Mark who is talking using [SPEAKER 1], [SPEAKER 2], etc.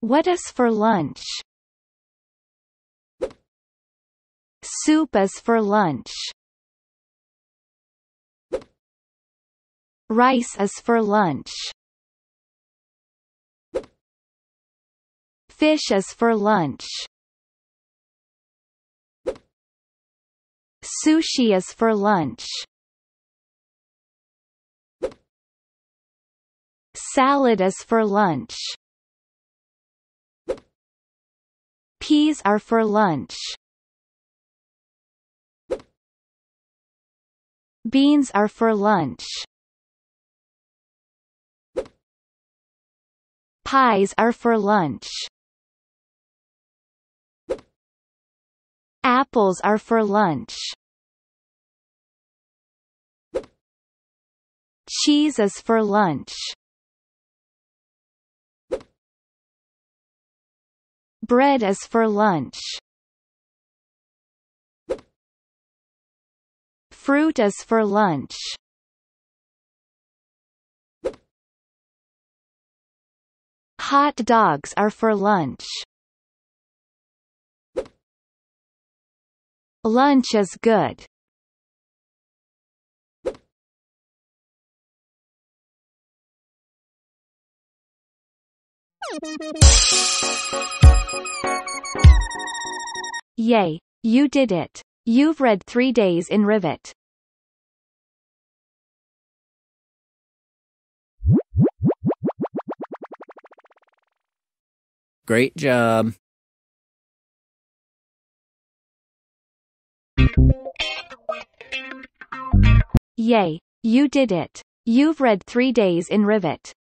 [SPEAKER 1] What is for lunch? Soup is for lunch. Rice is for lunch. Fish is for lunch. Sushi is for lunch. Salad is for lunch. Peas are for lunch. Beans are for lunch. Pies are for lunch. Apples are for lunch. Cheese is for lunch. Bread is for lunch. Fruit is for lunch. Hot dogs are for lunch. Lunch is good. Yay! You did it. You've read Three Days in Rivet.
[SPEAKER 2] Great job.
[SPEAKER 1] Yay! You did it. You've read Three Days in Rivet.